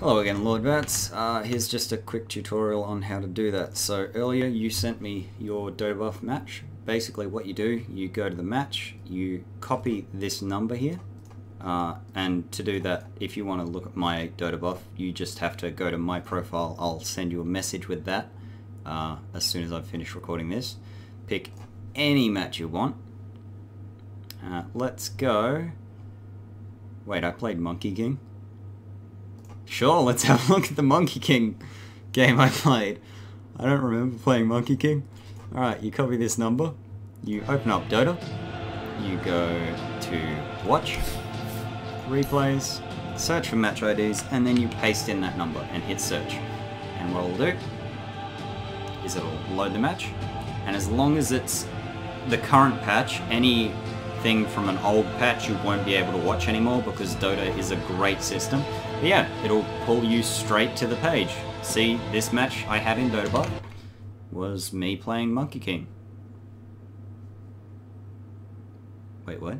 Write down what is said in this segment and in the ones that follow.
Hello again, Lord Bats. Uh, here's just a quick tutorial on how to do that. So earlier you sent me your Dotabuff match. Basically what you do, you go to the match, you copy this number here, uh, and to do that, if you want to look at my Dotabuff, you just have to go to my profile. I'll send you a message with that uh, as soon as I've finished recording this. Pick any match you want. Uh, let's go. Wait, I played Monkey King. Sure, let's have a look at the Monkey King game I played. I don't remember playing Monkey King. Alright, you copy this number, you open up Dota, you go to watch, replays, search for match IDs, and then you paste in that number and hit search. And what it'll do is it'll load the match, and as long as it's the current patch, anything from an old patch you won't be able to watch anymore because Dota is a great system. But yeah, it'll pull you straight to the page. See, this match I had in Dota was me playing Monkey King. Wait, what?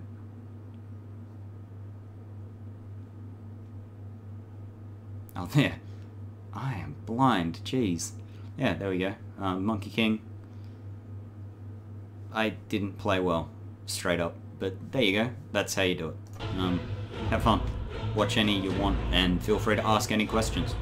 Oh, there. I am blind, jeez. Yeah, there we go. Um, Monkey King. I didn't play well, straight up. But there you go. That's how you do it. Um, have fun watch any you want, and feel free to ask any questions.